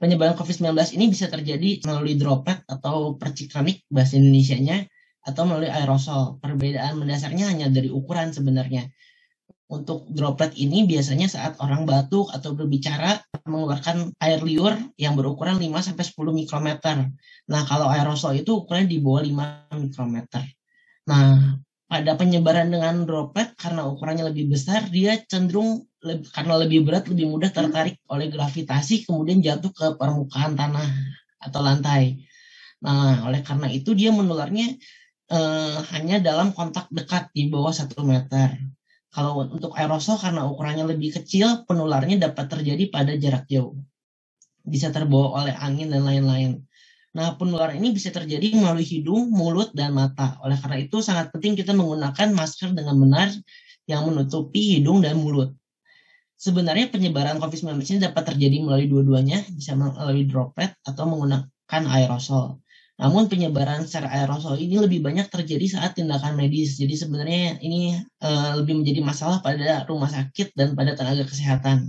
Penyebaran COVID-19 ini bisa terjadi melalui droplet atau percik bahasa Indonesia-nya atau melalui aerosol. Perbedaan mendasarnya hanya dari ukuran sebenarnya. Untuk droplet ini biasanya saat orang batuk atau berbicara mengeluarkan air liur yang berukuran 5 sampai 10 mikrometer. Nah, kalau aerosol itu ukurannya di bawah 5 mikrometer. Nah, pada penyebaran dengan droplet karena ukurannya lebih besar, dia cenderung lebih, karena lebih berat lebih mudah tertarik oleh gravitasi kemudian jatuh ke permukaan tanah atau lantai. Nah, oleh karena itu dia menularnya eh, hanya dalam kontak dekat di bawah satu meter. Kalau untuk aerosol karena ukurannya lebih kecil, penularnya dapat terjadi pada jarak jauh. Bisa terbawa oleh angin dan lain-lain. Nah, penularan ini bisa terjadi melalui hidung, mulut, dan mata. Oleh karena itu, sangat penting kita menggunakan masker dengan benar yang menutupi hidung dan mulut. Sebenarnya penyebaran COVID-19 ini dapat terjadi melalui dua-duanya, bisa melalui droplet atau menggunakan aerosol. Namun penyebaran secara aerosol ini lebih banyak terjadi saat tindakan medis. Jadi sebenarnya ini uh, lebih menjadi masalah pada rumah sakit dan pada tenaga kesehatan.